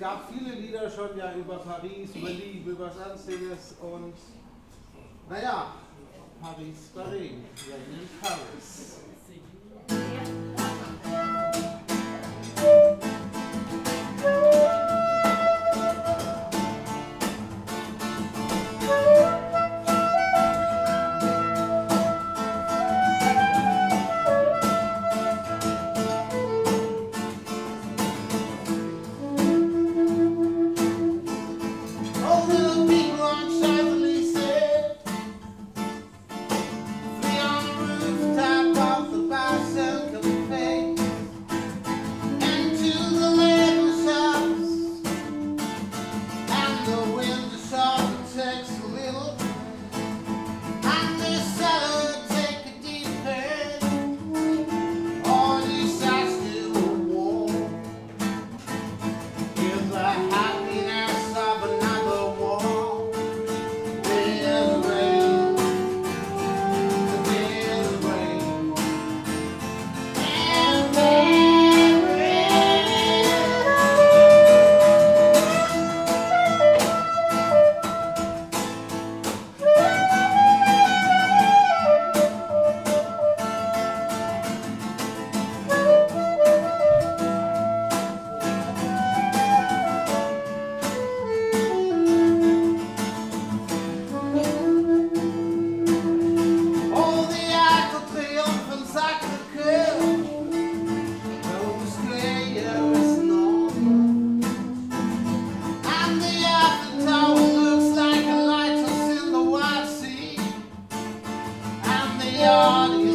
gab viele Lieder schon ja über Paris, über Liebe, über sonstiges und naja, Paris, Paris, in Paris. God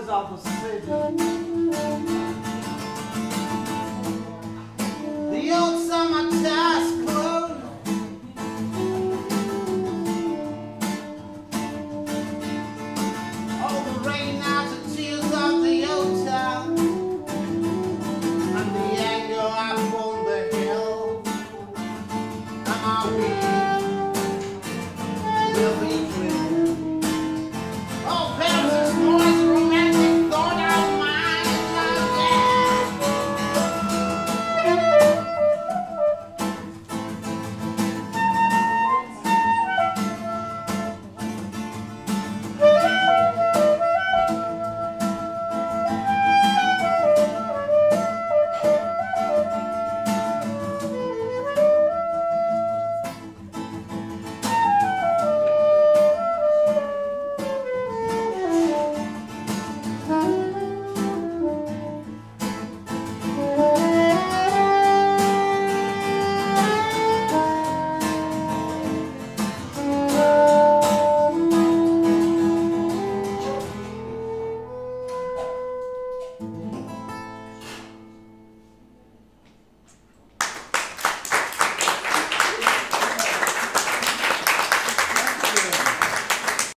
of the. The old summertime's closed. The rain out the tears of the old town. And the anger up on the hill. Come on,